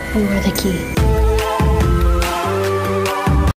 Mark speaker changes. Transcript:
Speaker 1: You are the key.